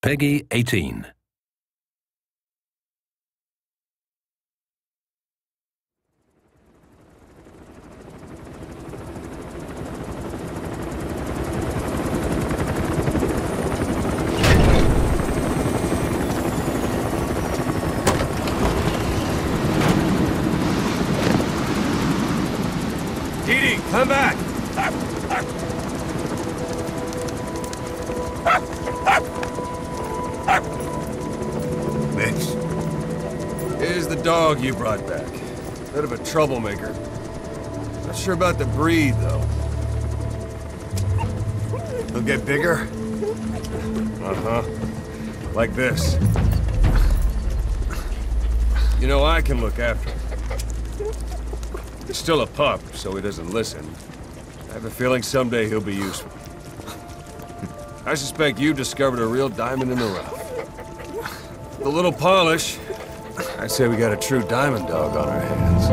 Peggy 18. Dee Dee, come back! The dog you brought back. Bit of a troublemaker. Not sure about the breed, though. He'll get bigger? Uh-huh. Like this. You know, I can look after him. He's still a pup, so he doesn't listen. I have a feeling someday he'll be useful. I suspect you discovered a real diamond in the rough. A little polish, I'd say we got a true diamond dog on our hands.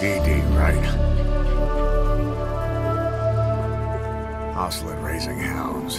DD, right? Hostlet raising hounds.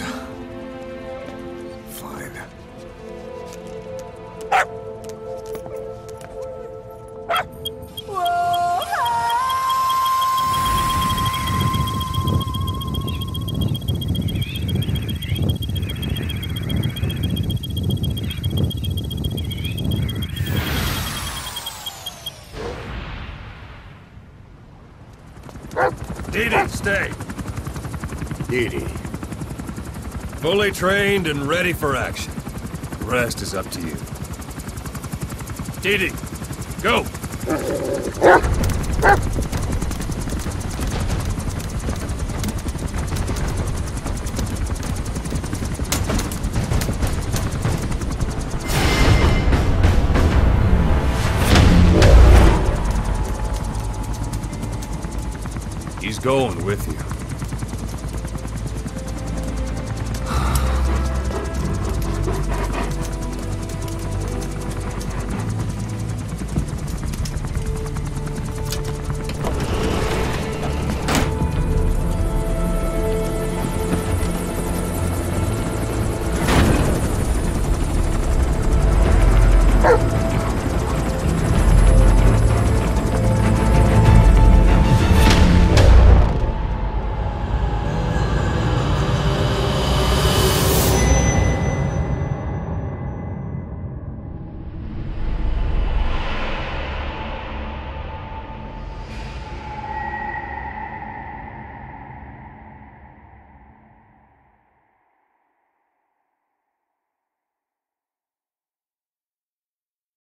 Dee Dee, stay! DD. Fully trained and ready for action. The rest is up to you. Dee Dee, go! Going with you.